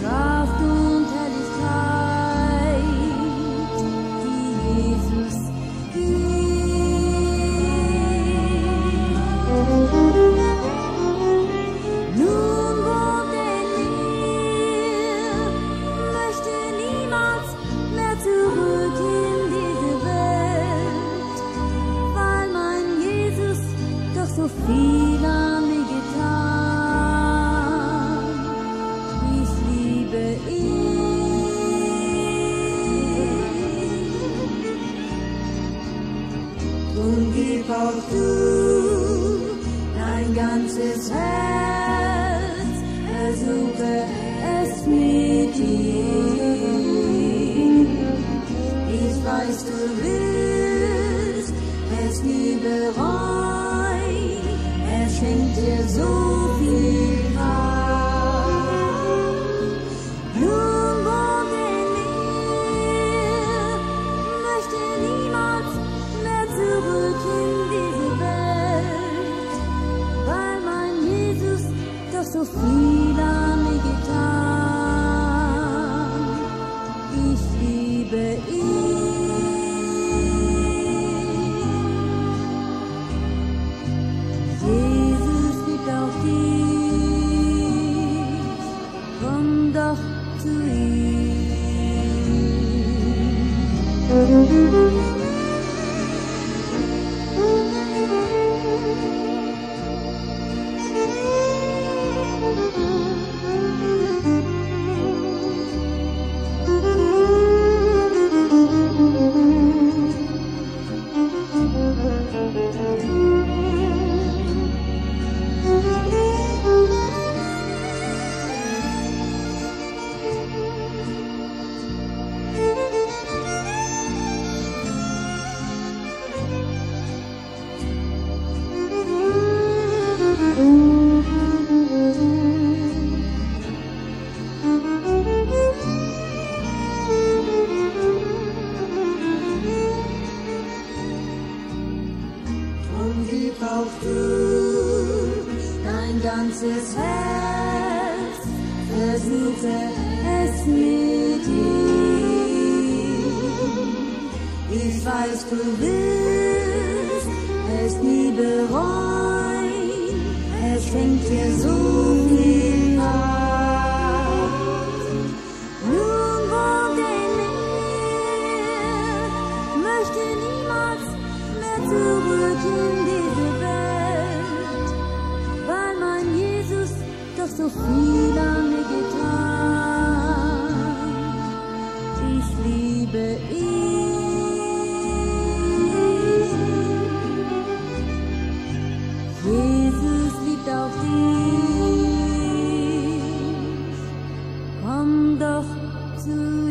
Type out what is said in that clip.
Kraft und Herrlichkeit, die Jesus gibt. Nun wohnt in mir, möchte niemals mehr zurück in diese Welt, weil mein Jesus doch so viel an Und gib auch du dein ganzes Herz, versuche es mit ihm. conduct you. Ganzes Herz, versuche es mit ihm. Ich weiß, du willst es nie bereuen, es schenkt dir so listen.